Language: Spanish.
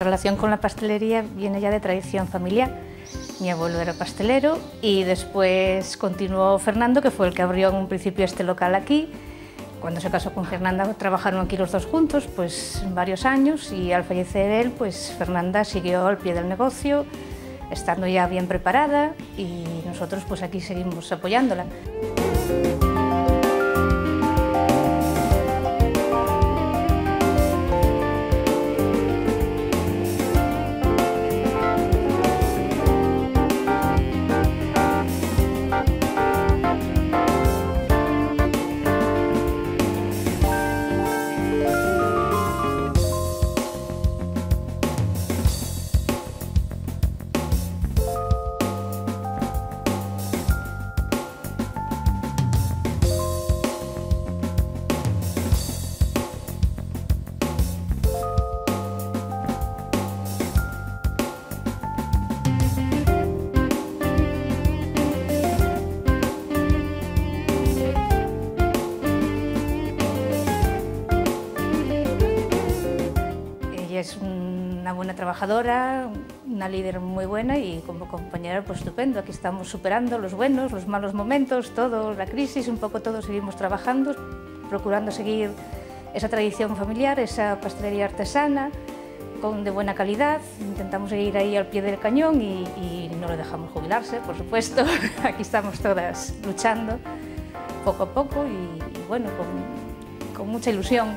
La relación con la pastelería viene ya de tradición familiar. Mi abuelo era pastelero y después continuó Fernando, que fue el que abrió en un principio este local aquí. Cuando se casó con Fernanda trabajaron aquí los dos juntos pues varios años y al fallecer él pues Fernanda siguió al pie del negocio estando ya bien preparada y nosotros pues aquí seguimos apoyándola. Es una buena trabajadora, una líder muy buena y como compañera pues estupendo. Aquí estamos superando los buenos, los malos momentos, todo, la crisis, un poco todos seguimos trabajando, procurando seguir esa tradición familiar, esa pastelería artesana, con, de buena calidad. Intentamos seguir ahí al pie del cañón y, no lo dejamos jubilarse, por supuesto. Aquí estamos todas luchando poco a poco y, bueno, con mucha ilusión.